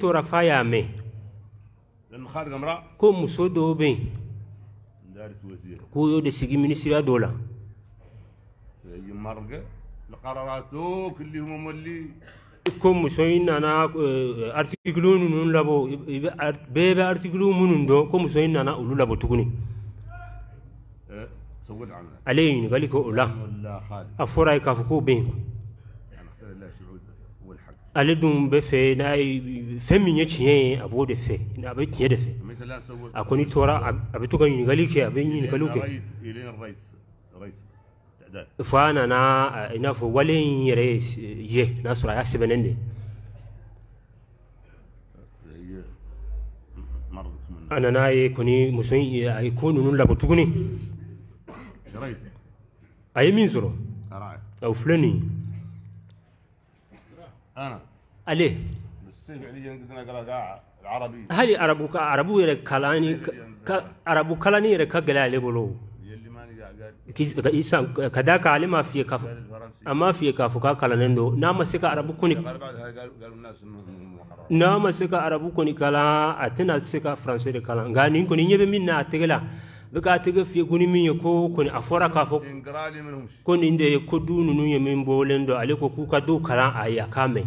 tora fa y'a mɛn لأن خالد امراه ko muso dɔw bɛ yen دارت وزير k'u y'o de sigi minisiriya dɔw la هي مرقه القرارات ذوك اللي هم اللي ko muso in nana eh, artikulu ninnu labɔ i- i bɛ ar- bɛɛ bɛ artikulu minnu dɔn ko muso in nana olu labɔ tuguni آه، ale dun bɛ fɛ n'a ye fɛn min ye tiɲɛ ye a b'o de fɛ a bɛ tiɲɛ de fɛ a kɔni tora a- bɛ to ka ɲininkali kɛ a bɛ ɲininkaliw kɛ ريت الين ريت ريت تعداد fo a nana i n'a fɔ wale in yɛrɛ ye n'a sɔrɔ a y'a sɛbɛnnen de a nana ye kɔni muso in a ye ko ninnu labɔ tuguni a ye min sɔrɔ o filɛ nin ye أنا ale بالسيف يعني عندنا قراءة العربي hali arabu ka arabu yɛrɛ kalanni ka arabu kalanni yɛrɛ ka gɛlɛ ale bolo اللي ماني قاعد Kis- ka isa- ka da kan ale ma fiyɛ k'a fɔ قال الفرنسي a ma fiyɛ k'a fɔ k'a kalannen don n'a ma se ka arabu kɔni قال بعدها قالوا قالوا الناس انه محرم n'a ma se ka arabu kɔni kalan a tɛna se ka faransɛ de kalan nka nin kɔni ɲɛ bɛ min na a tɛgɛ la bɛ k'a tɛgɛ fiyɛ ko ni min ye ko kɔni a fɔra k'a fɔ انقرا لي منهم شيء ko nin de ye ko du ninnu ye min bɔlen don ale ko k'u ka dɔw kalan a ye a k'a mɛn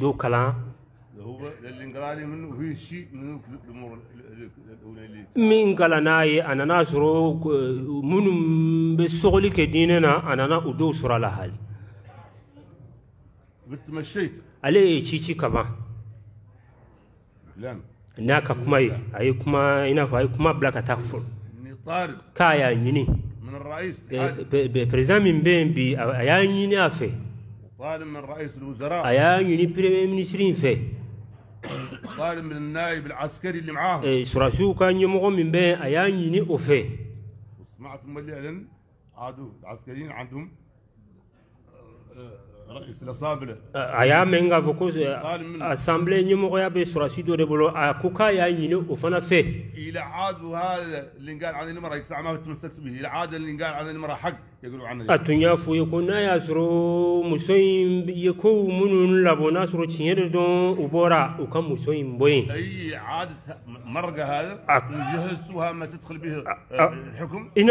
dɔw kalan هو اللي انقرا لي منه هو شيء من الأمور eh, bɛ sɔgɔli kɛ diinɛ na a nana u dɔw sɔrɔ a la hali بتمشيت ci ci kaban لم a ye kuma bila ka taa fɔ اني طالب k'a y'a ɲini من الرئيس Eh, حاج pe- pe- président min طالب من رئيس الوزراء. ɲini premier ministre in fɛ طالب من النائب العسكري اللي ɲɛmɔgɔ min bɛ yen a y'a ɲini o fɛ وسمعت هم اللي أعلن. عادوا العسكريين عندهم آه، رئيس ko eh, assemblée ɲɛmɔgɔya bɛ surasi dɔ de bolo a ko k'a y'a ɲini o fana fɛ إلى عاد وهذا اللي قال عن المرأة ساعة ما تمسكت به. إلى عاد اللي قال عن المرأة حق. يقولوا kow minnu labɔ n'a sɔrɔ tiɲɛ de dɔn u bɔra u ka muso in bɔ yen أي عادة مرقة هذا نجهزها ما تدخل به آه، الحكم eh, eh,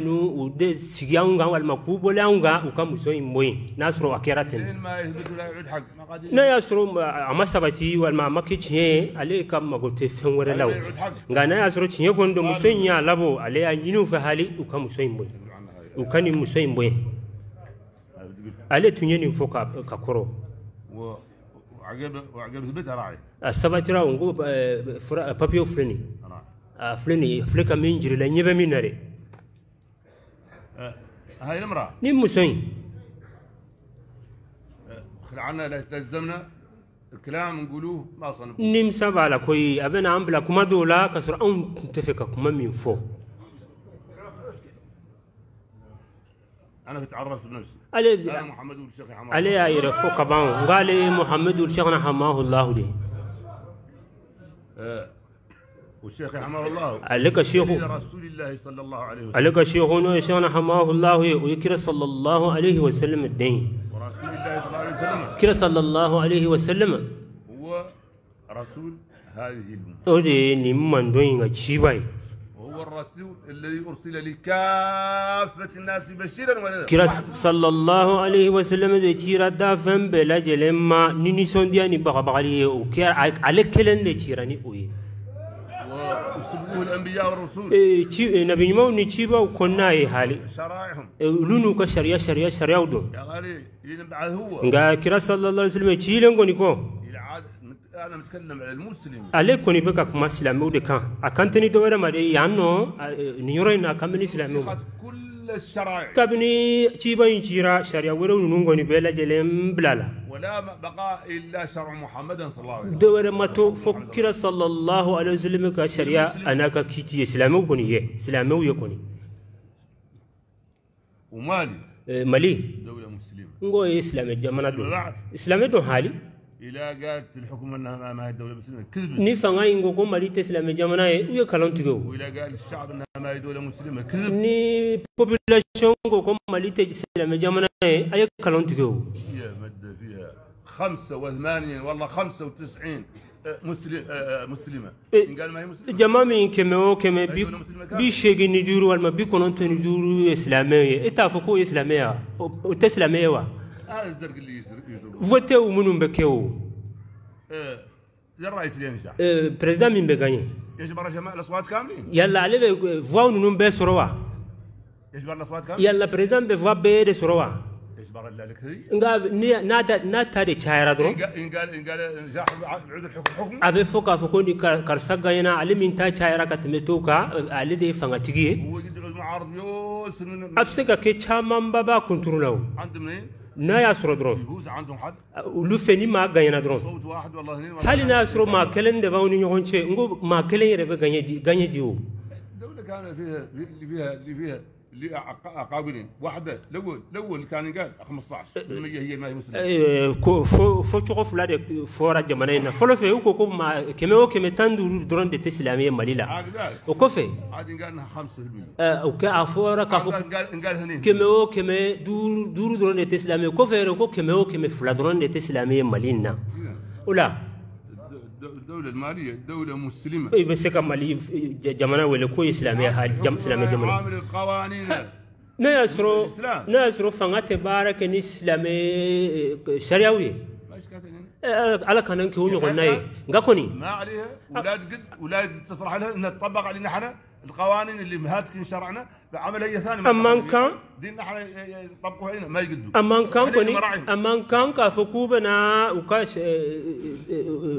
n'u de sigi anw kan walima k'u bɔlen anw kan u ka muso in bɔ yen n'a sɔrɔ a kɛra ten لين ما يثبتوا لا يعود حق ما قاعد n'a y'a sɔrɔ a a ma sabati walima a ma kɛ tiɲɛ ye ale ka mago tɛ fɛn wɛrɛ la o يعود حق nka n'a y'a sɔrɔ tiɲɛ kɔni don muso in y'a labɔ ale y'a ɲini u fɛ hali u ka muso in bɔ u ka nin muso in bɔ yen هاي بتقول. ale tun ye nin fɔ ka kɔrɔ a sabatira o ko eh, papiyew filɛ nin a filɛ nin filɛ ka min jirila ɲɛ bɛ min na dɛ آه، ni muso in خل عنا لا تلزمنا الكلام نقولوه ما صنع نيم سبع لك هي أبن عم بلاك ما دولا كسر أم تفكك ما من فوق أنا بتعرف بنفسي. علي محمد والشيخ حماه. علي يا يرفو كبان. قال محمد والشيخ حماه الله لي. أه، والشيخ حماه الله. عليك الشيخ رسول الله صلى الله عليه وسلم. عليك الشيخ هو حماه الله ويكرس صلى الله عليه وسلم الدين. ورسول الله صلى كلا صلى الله عليه وسلم. هو رسول هذه الأمة. أودي نمان دوين أجيباي. هو الرسول الذي أرسل لكافة الناس بشيرا ونذرا كلا صلى الله عليه وسلم ذي تيرا دافن بلا جلما نيني سونديا نبغى بغالي أوكي عليك كلا نتيرا نيوي والانبياء والرسول. إيه، إيه، نبي مو نيتشيبا وكنا اي حالي. شرائعهم لونو إيه، كشريا شريا شريا ودو. يا غالي بعد هو. ان كرا صلى الله عليه وسلم تشي لنكوني أنا متكلم على المسلم عليك كوني بك في مسلم ودي كان اكنتني دوره ما يانو نيورينا كمل اسلام الشرائع كابني تيبان يجيرا شريعة ولو بلا جلم بلالا. ولا بقاء إلا شرع محمد صلى الله عليه وسلم. دور ما تفكر صلى الله عليه وسلم كشريعة أنا كيتي سلامه يكوني سلامه يكوني ومالي. إيه، مالي. دولة مسلمة. نقول إسلام الجمال دولة إسلام دولة حالي. إلى قالت الحكومة أنها ما هي دولة مسلمة كذب نفعنا إنكم ما لي تسلم جمعنا ويا كلام تدو وإلا قال الشعب أنها ما هي الدولة المسلمة كذب. ني population إنكم ما لي تسلم جمعنا أي كلام تدو هي مادة فيها خمسة وثمانين والله خمسة وتسعين آه، مسلم آه، آه، مسلمة. إيه، إن قال ما هي مسلمة. جماعة من كم أو كم بي بي شيء ندور والما بي كنون تندور إسلامية. إتفقوا إسلامية. وتسلمية وا. E الزرق اللي kɛ o آه، يا الرئيس اللي ينجح eh, min bɛ gagné يجبر جماعة الاصوات كاملين bɛ voix ninnu bɛɛ sɔrɔ wa يجبر الاصوات كاملين voix bɛɛ de sɔrɔ wa يجبر الا لك هي nka ni- n'a da- n'a ta de cayara dɔrɔn ان قال ان قال إن قال نجاح عود الحكم حكم ta cayara ka tɛmɛ tɔw kan eh, ale de ye fangatigi ye هو يدعو المعارض يوسف camanba b'a kunturu la o عند منين؟ عندهم حد olu fɛ ni maa gagnéna dɔrɔn صوت واحد والله اثنين b'aw ni ɲɔgɔn cɛ n ko maa kelen yɛrɛ bɛ gagné di gagné di o الدولة كان فيها اللي فيها اللي فيها اللي واحدة الأول الأول كان قال 15% أه، أه. هي ما يوصلها أه، فورا جمانينا فلو في هو كوكو ما كيمي هو كيمي تان دور درون دي تسلامي مليلا وكوفي؟ عاد قالنا 5% أوكي افورا كافو. قال قال هني. كيمي هو كيمي دور دور درون دي تسلامي. كوفي ركو كيمي هو كيمي فلا درون دي تسلامي مليلا نعم. ولا الدولة المالية الدولة مسلمة. اي بس كما اللي جمعنا ولا كو إسلامية؟ هاي جم إسلامية جمعنا عامل القوانين. ناصرو ناصرو فانا تبارك الاسلامي إيه، شرعوي على كان إنك هو يقول ما عليها أولاد قد أولاد تصرح لها انها تطبق علينا إحنا القوانين اللي مهاتك شرعنا بعمل أي ثاني أما إن كان ديننا إحنا يطبقوها هنا ما يقدوا أما إن كان كوني آه، آه، آه، أما إن كان كافكوبنا وكاش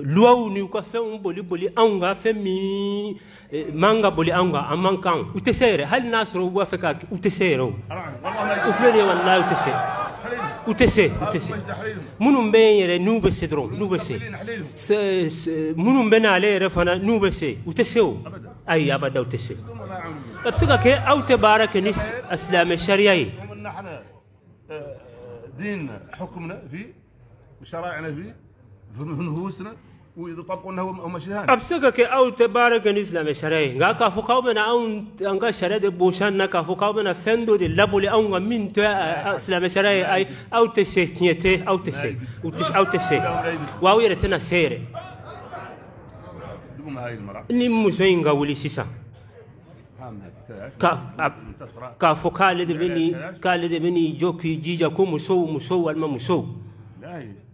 لوني وكافهم بولي بولي انغا فمي مانغا بولي انغا أما إن كان وتسير هل ناس رو وافقك وتسيروا والله ما يقدروا والله وتسير ayi abada u tɛ se هم ما يعاونون a bɛ se ka kɛ aw tɛ baara kɛ ni silamɛ sariya ye هم ان إحنا آه، ديننا حكمنا فيه وشرائعنا فيه في في نفوسنا ويطبقون هو هم شهان أبسكك أو تبارك الاسلام شري غا كفو قومنا أو انغا شري دي بوشان. كفو قومنا فندو دي لابو لي اون من تو اسلام شري أي أو تشيتيته أو تشي أو تش أو تشي واو يرتنا سيري دوم هاي المرا اني مسوين غولي سيسا. كاف كافو خالد بني خالد بني جوكي جيجا كومسو مسو والما مسو لا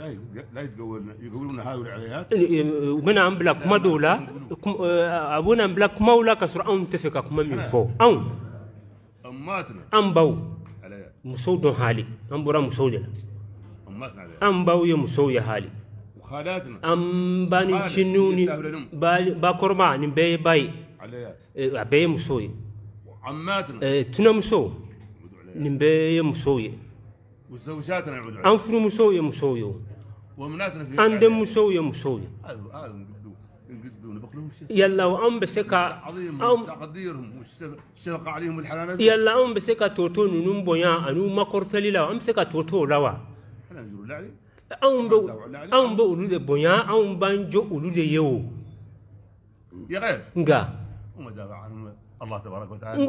أيوة، لا يتقولون يقولون هذول العليات ومن إيه، إيه، ام بلاك ما دولا آه، أبونا ام بلاك ما ولا كسر ام تفكك ما من فوق ام أماتنا. ام باو مسود حالي. ام برا مسود. أماتنا ام باو يمسوي حالي. وخالاتنا. أم باني شنوني؟ باكورما نبي باي. عليات ابي إيه، مسوي عماتنا تنا مسوي نبي مسوي وزوجاتنا يعودون انفر مسوي مسوي ye musow ye وامناتنا في an denmusow ye musow ye هذا an bɛ se ka عظيم تقديرهم والشفقه عليهم an bɛ se ka toto o la wa إحنا نقول لا anw bɛ anw bɛ olu de bonya anw b'an jɔ olu de ye o يا غير عنهم الله تبارك وتعالى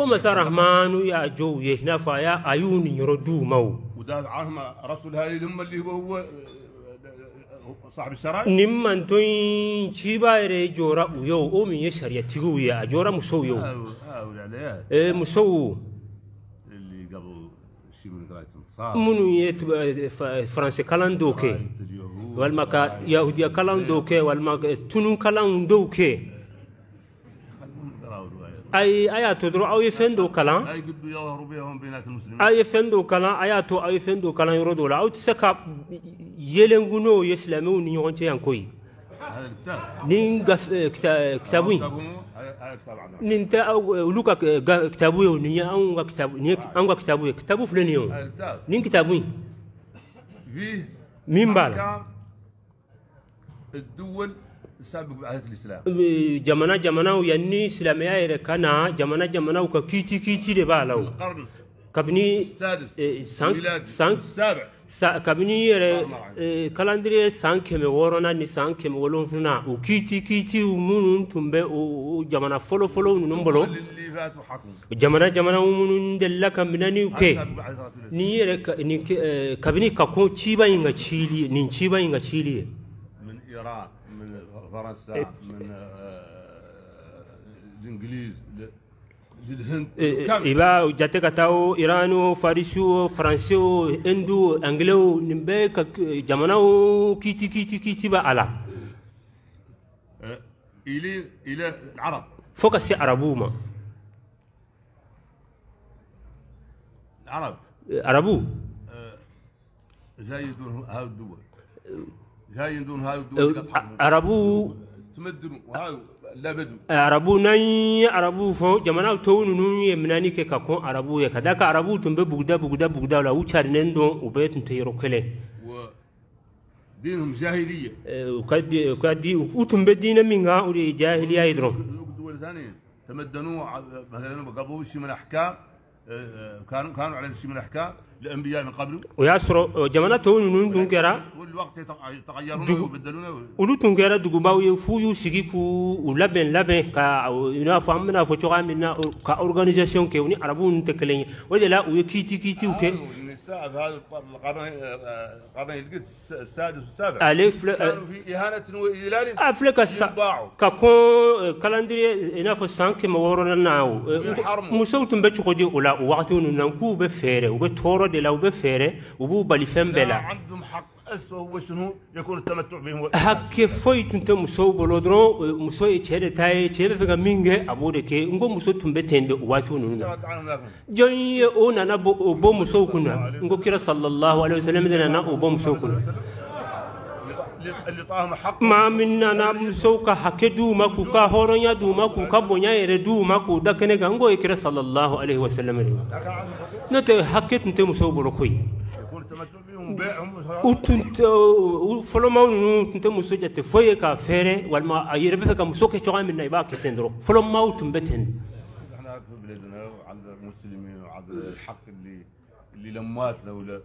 ye y'a a y'u ni yɔrɔ di u ma o ودافع عنهم رسول هذه الامه اللي هو صاحب السراي نمن توي شيبايري جورا ويو. أومي يشر يتيغو يا جورا مسو يو. آه، آه، آه، اول عليه إيه مسو. اللي قبل شي من قرايه انتصار. منو يت فرنسي كالاندوكي والمكا يهوديا كالاندوكي والمكا تونو كالاندوكي dɔrɔn aw ye fɛn dɔw kalan لا يقدوا يظهروا بهم بينات المسلمين eh, olu ka eh, ga- kitabu ye o nin ye anw ka kitabu nin ye anw ka kitabu ye kitabu filɛ nin ye o هذا الكتاب nin kitabu in فيه min b'a la أحكام الدول السابقة بعهد الإسلام Eh, yɛrɛ ka na jamana jamanaw ka kiiti kiiti de b'a la o القرن kabini السادس إيه، سان- ميلادي سان- السابع kabini yɛrɛ eh, calendrier san kɛmɛ wɔɔrɔnan ni san kɛmɛ wolonfilana o kiiti kiitiw minnu tun bɛ o jamana fɔlɔfɔlɔ ninnu bolo jamana jamana minnu delila ka minɛniw kɛ ni yɛrɛ eh, kabini ka kɔn ciba in ka cili nin ciba in ka cili ye فرنسا إيه. من آه، الإنجليز الهند إيه، إيه، إلى جاتك تاو إيرانو فارسو فرنسيو هندو إنجلو نمبيك جمناو كيتي كيتي كيتي با على آه، إلى إلى العرب. فوق سي عربو ما. العرب. عربو. آه، زايد هاو الدول هاي eh, a- يقطعون. arabu تمدنوا وهاي لا بدو arabu n'an ye arabu fɔ jamana tɔw ninnu ye minɛni kɛ ka kɔn arabu ye ka da ka arabu tun bɛ buguda buguda buguda la u carinen dɔn u bɛɛ tun tɛ yɔrɔ kelen ودينهم جاهليه Eh, u ka di- u ka di u tun bɛ diinɛ min kan o de ye jahiliya ye dɔrɔn دول ثانية تمدنوا مثلا قبلوا شيء من الاحكام آه، آه، كانوا كانوا على شيء من الاحكام الأنبياء من قبل وياسر جمانته نون دونكرا كل وقت يتغيرون ويبدلون ولو تونكرا دغوبا ويفو يسيكو ولبن لبن كا ينا فامنا فوتوغا منا كا اورغانيزاسيون كي وني عربون تكلين ودي لا ويكيتي كيتي وكي. آه، هذا القرن القرن آه، السادس والسابع. ألف في إهانة وإذلال افلك كاكون كالاندري ينا فو سانك مورونا ناو. مسوتم بتشو دي ولا وقتو ننكو بفيره وبتورو دي لو بفيري وبو بلي بلا عندهم حق. أسوأ هو شنو؟ يكون التمتع بهم هك فويت انت مسو بلودرو مسو تشيري تاي تشيري فيغا مينغ ابو دي كي نغو مسو تمبتين جوي اون أنا بو مسو كنا. نغو صلى الله عليه وسلم أنا بو مسو اللي طاهم حق maa min nana musow ka hakɛ d'u ma k'u ka hɔrɔnya d'u ma k'u ka bonya yɛrɛ d'u ma k'u da kɛnɛ kan n k'o ye kira sallallahu alaihi wasallam de ye لكن عندهم حقوق n'o tɛ hakɛ tun tɛ musow bolo koyi يكون التمتع بهم وبيعهم u tun tɛ u fɔlɔmaw ninnu tun tɛ muso jate foyi ye k'a fɛɛrɛ walima a yɛrɛ bɛ fɛ ka muso kɛ cogoya min na i b'a kɛ ten dɔrɔn fɔlɔmaw tun bɛ ten de إحنا في بلادنا وعند المسلمين وعند الحق اللي اللي لماتنا ولا آه،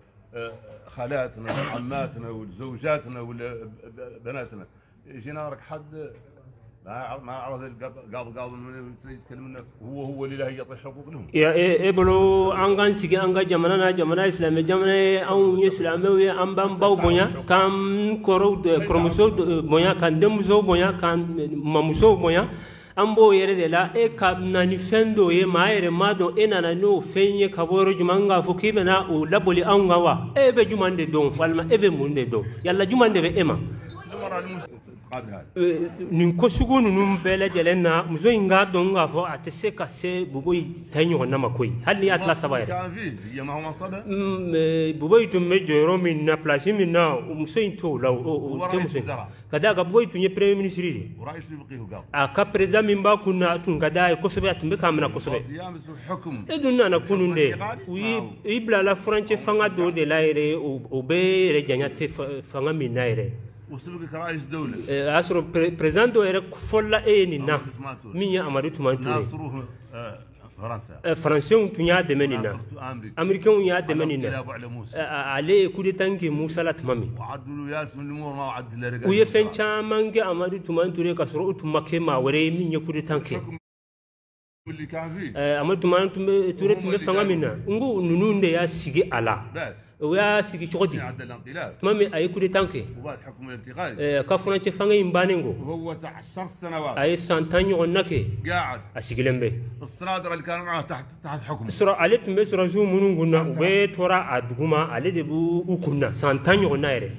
خالاتنا وعماتنا وزوجاتنا وبناتنا جينا راك حد ما ما عرف قاض قاض يتكلم لنا هو هو اللي له يعطي الحقوق لهم يا إيه- إيه ابرو ان كان سي ان كان جمعنا جمعنا إسلامي جمعنا أو إسلامي أو ام بام باو بونيا كان كرو كروموسوم بونيا كان دمزو بونيا كان ماموسو بونيا. Eh, bonya k'an denmusow bonya k'an eh, mamusow bonya an b'o yɛrɛ de la e ka na ni fɛn dɔ ye maa yɛrɛ m'a dɔn e nana n'o fɛn ye ka bɔ yɔrɔ juman k'a fɔ k'i bɛna o laboli anw kan wa? E bɛ juman de dɔn walima e bɛ mun de dɔn? Yala juman de bɛ e ma nin kosugu ninnu bɛɛ lajɛlen na muso in k'a dɔn k'a fɔ a tɛ se ka se bobo ta ɲɔgɔnna ma koyi. Hali ni y'a tila saba yɛrɛ. Mm, bobo in tun bɛ jɔyɔrɔ min na plasi min na muso in t'o la o tɛ muso ka d'a kan bobo in tun ye premier ministre de a ka président min b'a kun na a tun ka d'a ye kosɛbɛ a tun bɛ k'a minɛ kosɛbɛ. E dun nana kunun de. U y'i bila la furancɛ fanga dɔ de la yɛrɛ o bɛɛ yɛrɛ janya tɛ fanga min na yɛrɛ. وسبق كرئيس دوله Eh, a y'a sɔrɔ pre- président dɔ yɛrɛ fɔlɔla e ye nin na Amadu Tumani Ture. min ye amadu tumani ture ناصروه آه، فرنسا Eh, faransɛnw tun y'a dɛmɛ nin na ناصرته أمريكا amerikɛnw y'a dɛmɛ nin إلى na ابو على موسى Eh, a- ale ye coup d'état kɛ musa la tuma min وعدلوا ياس من الأمور ما عدل الا u ye fɛn caman kɛ amadu tumani ture ka sɔrɔ u tun ma kɛ maa wɛrɛ ye min ye coup d'état kɛ اللي كان ويا سيكي شغدي عند الانقلاب ما من اي كودي تانكي وبعد حكم الانتقال إيه كفو نانتي فانغي مبانينغو هو تحصر سنوات اي سانتاني غنكي قاعد اسيكي لنبي الصرادر اللي كان معاه تحت تحت حكم سرا عليت ميس رجو منون قلنا وبيت ورا ادغوما علي دي بو وكنا سانتاني غنايري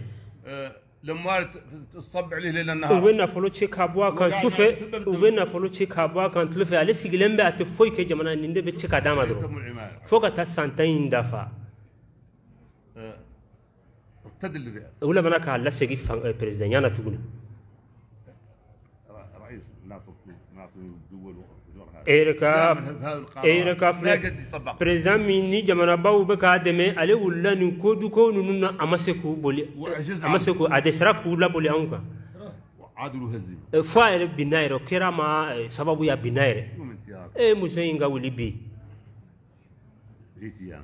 لما تصب عليه ليل النهار وبين فلو تشيك ابوا كان سوفي وبين فلو تشيك ابوا كان تلفي علي سيكي لنبي اتفوي كي جمانا نندي بتشيك ادامادرو فوق تاسانتاني دافا k'a lasegin fan- eh, perezidɛnya na tuguni ر- رئيس ناصر ناصر الدول وغيرها e yɛrɛ ka دائماً هذا القرار e yɛrɛ ka لا filɛ قد يطبق perezida min ni jamanabaw bɛ k'a dɛmɛ ale wulila nin ko duko ninnu na a ma se k'u boli وعجزنا a ma se k'u a dɛsɛra k'u laboli anw kan عادلوا هزيمه Eh, fo a yɛrɛ binna yɛrɛ o kɛra ma eh, sababu ya binna yɛrɛ قوم انت يا e muso in ka wuli bi جيت أيام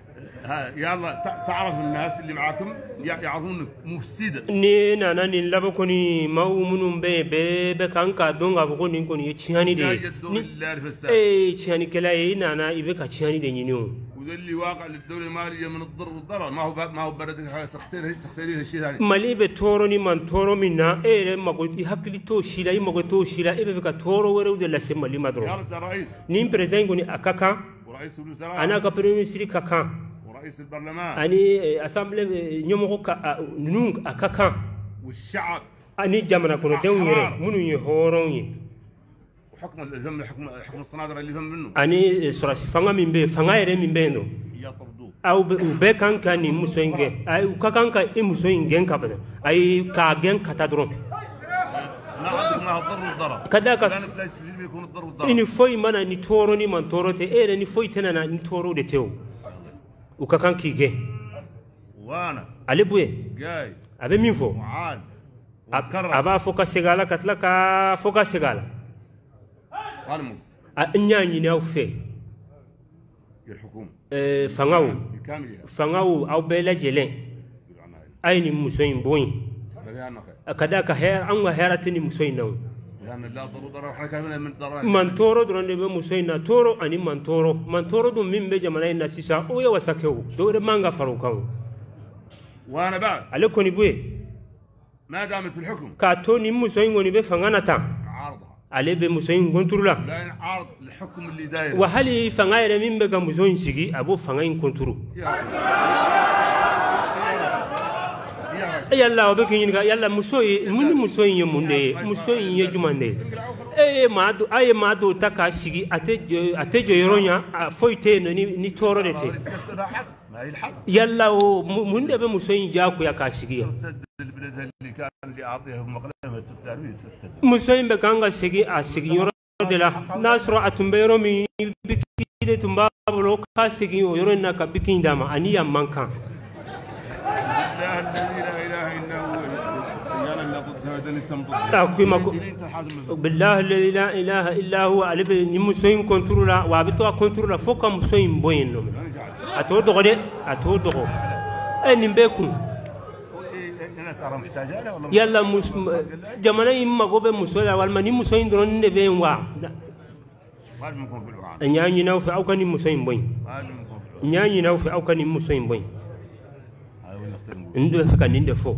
يلا تعرف الناس اللي معاكم يعرفونك مفسدة. نين أنا نين لبكوني ما هو منهم بي بي بي كان كادون غفقوني كوني يتشياني دي. يدور تشاني في السابق إيه يتشياني أنا إبكا تشياني دي نينيو وذا اللي واقع للدولة المالية من الضر والضرر. ما هو ما هو بردك حاجة تختير تختير هذا. الشيء ثاني مالي بتوروني من تورو منا إيه ما قلت يهاك لي تو شيلا ما قلت تو شيلا إيه بفك تورو وراه وده لسه مالي ما درو. نين بريدين كوني أكاكا. أنا كبريمير سيري كاكا. ورئيس البرلمان eh, eh, ka a- ninnu a ka kan والشعب yɛrɛ Ahar. minnu ye hɔrɔnw ye وحكم الهم حكم حكم الصنادر اللي هم منه eh, min bɛ yen fanga yɛrɛ min bɛ yen nɔ يطردوه aw bɛ u bɛɛ kan ka nin muso in gɛn ayi u ka kan ka i muso in gɛn ka bɛn ayi k'a gɛn ka taa dɔrɔn ما عندك ما هو الضر والضرر كذاك لانك لا تستجيب يكون الضر i والضرر ni foyi mana ni tɔɔrɔ ni man tɔɔrɔ tɛ e yɛrɛ ni foyi tɛna na ni tɔɔrɔ de kan k'i gɛn وأنا bo ye جاي a bɛ min fɔ وعاد a a وكرر b'a fɔ ka segin a la ka tila ka fɔ ka segin a la ظلموا a n y'a ɲini aw fɛ الحكومة eh, fangaw بكاملها fangaw aw bɛɛ lajɛlen a ye nin muso in bon ye لأن خير a ka da ka hɛrɛ an ka hɛrɛ tɛ nin muso in na o لأن لا ضر ضرر إحنا كمان من ضرر man tɔɔrɔ dɔrɔn de bɛ muso in na tɔɔrɔ ani man tɔɔrɔ man tɔɔrɔ dun min bɛ jamana in na sisan o ye wasakɛ o dɔwɛrɛ man ka fara o kan o ale kɔni bɛ yen ما دامت في الحكم k'a to nin muso in kɔni bɛ fanga na tan ale bɛ muso in kɔnturu la لا عارض الحكم اللي داير wa hali fanga yɛrɛ min bɛ ka muso in sigi a b'o fanga in kɔnturu يا رجل. يا رجل. Yalla o k'i ɲininka yalla muso ye mun muso in ye mun de ye muso in ye jumɛn de ye e ye maa dɔ a ye maa dɔw ta k'a sigi a tɛ jɔ a tɛ jɔ yɔrɔ ɲa a foyi tɛ yen nɔ ni ni tɔɔrɔ de tɛ yalla o mu- mun de bɛ muso in diyagoya k'a sigi yan muso in bɛ kan ka segin a sigiyɔrɔ de la n'a sɔrɔ a tun bɛ yɔrɔ min biki de tun b'a bolo k'a segin o yɔrɔ in na ka biki in d'a ma ani yan man kan الله الذي لا اله الا هو يا لم ضد هذا بالله الذي لا إله إلا هو علي بن مسوين كنترولا وابتوا كنترولا فوق مسوين بوين نوم. اتودو غدي اتودو اني بكم يلا مس جمعنا يم مغوب مسولا والمن مسوين درون ني بين وا. نياني ناو في اوكاني مسوين بوين. نياني ناو في اوكاني مسوين بوين. ندو فكان ندو فوق